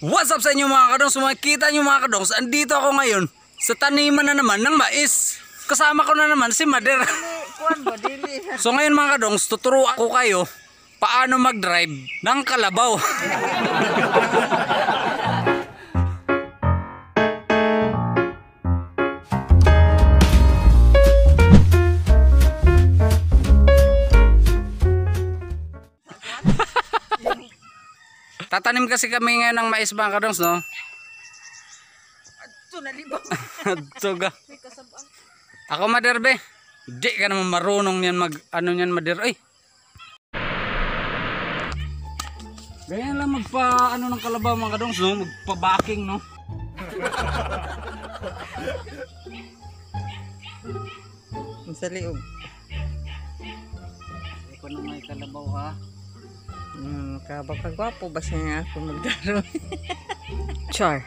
What's up sa inyo mga kadongs? Makikita nyo mga kadongs, andito ako ngayon sa taniman na naman ng mais. Kasama ko na naman si Mader. So ngayon mga kadongs, tuturuan ko kayo paano mag-drive ng kalabaw. Tatanim kasi kami ngayon ng mais mga kadongs, no? Ito nalibang. Tsuga. May kasabang. Ako maderbe. Di ka naman marunong niyan mag ano niyan mader. Ay. Ganyan lang magpa ano ng kalabaw mga kadongs no, magpa-backing no. Ang sa liog. Iko na may kalabaw ha. Hmm, kabakagwapo ba siya ako magdaro? Char.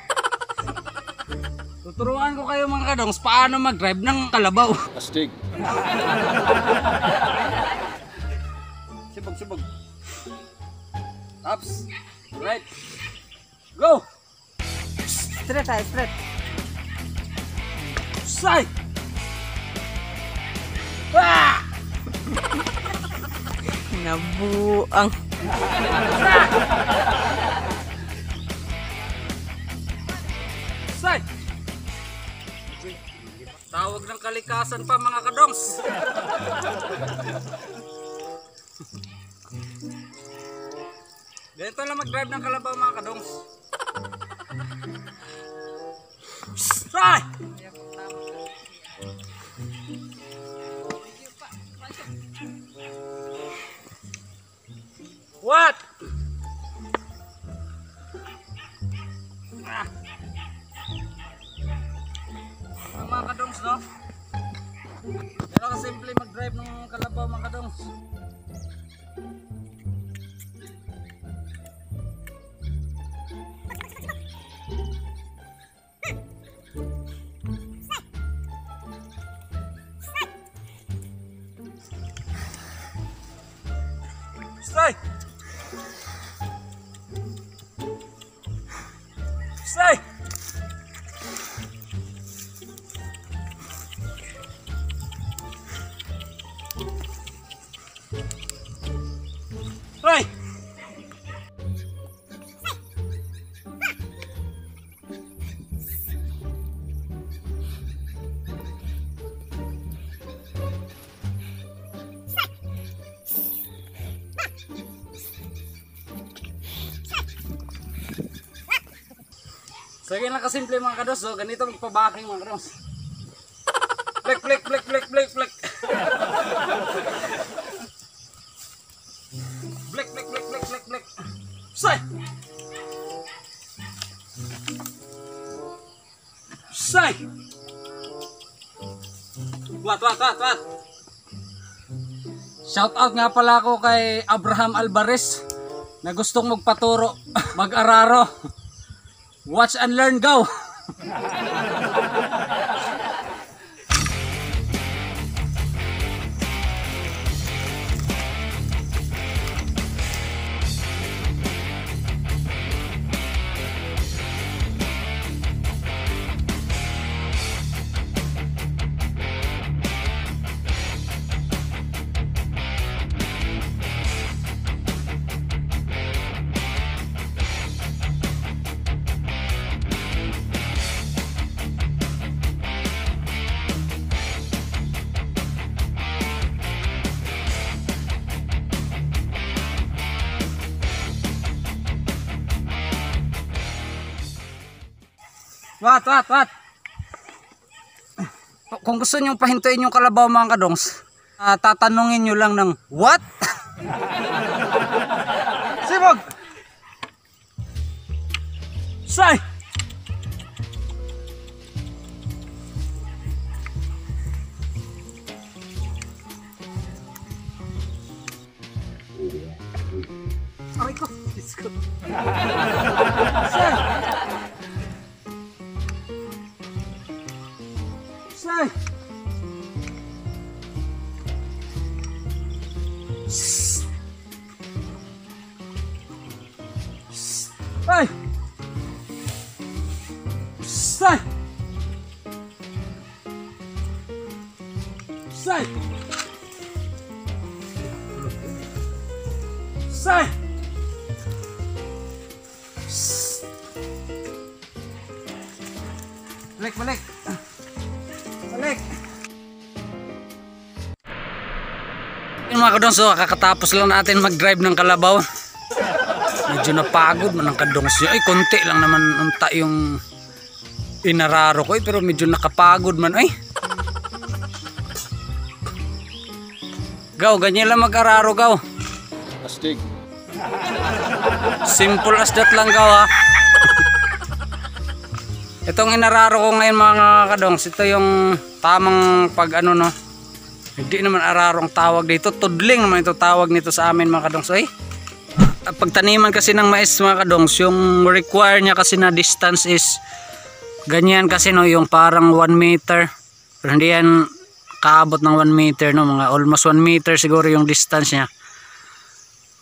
Tuturuan ko kayo mga kadongs paano mag-drive ng kalabaw. Astig. Sibog, sibog. Ups. Right. Go. Straight tayo, straight. Side. Ah! Nabuang. Side. Tawag ng kalikasan pa mga kadongs. Ganito lang mag-drive ng kalabaw mga kadongs. Side. What? Ah. Ang mga kadongs, no? Pero kasimple mag-drive ng kalabaw mga kadongs. Stay! say? So yun lang kasimple mga kados, so ganito magpabaking mga kados. Flick, flick, flick, flick, flick, flick. Flick, flick, flick, flick, flick, flick. Say! Say! Wat, wat, wat, wat. Shout out nga pala ako kay Abraham Alvarez na gustong magpaturo, mag-araro. Watch and learn, go! Wat, wat, wat. Kung gusto nyo pahintuin yung kalabaw mga kadongs, ah, tatanungin nyo lang ng what? Sibog! Say! Sai! Sai! Sai! Balik, balik! Balik! Yung mga kadong, so oh, kakatapos lang natin mag-drive ng kalabaw. Medyo napagod man ang kadong. Ay, konti lang naman unta yung inararo ko eh, pero medyo nakapagod man ay. Gaw, ganyan lang mag-araro gaw. Astig. Simple as that lang gaw ha. Itong inararo ko ngayon mga kadongs, ito yung tamang pag ano no. Hindi naman araro ang tawag dito. Tudling naman ito tawag nito sa amin mga kadongs. Ay, pagtaniman kasi ng mais mga kadongs, yung require niya kasi na distance is ganyan kasi no, yung parang 1 meter. Pero hindi yan kaabot ng 1 meter no, mga almost 1 meter siguro yung distance niya.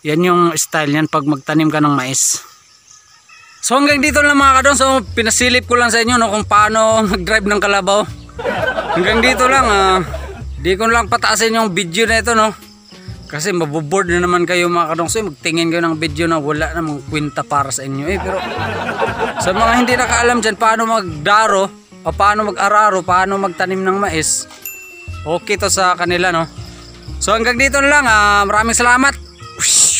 Yan yung style niyan pag magtanim ka ng mais. So hanggang dito lang mga kadon. So pinasilip ko lang sa inyo no, kung paano mag-drive ng kalabaw. Hanggang dito lang. ah. di ko lang pataasin yung video na ito no. Kasi maboboard na naman kayo mga kadong. So magtingin kayo ng video na wala namang kwenta para sa inyo. Eh pero sa mga hindi nakaalam dyan paano magdaro o paano mag-araro, paano magtanim ng mais. Okay to sa kanila no. So hanggang dito na lang. ah. maraming salamat. Whoosh!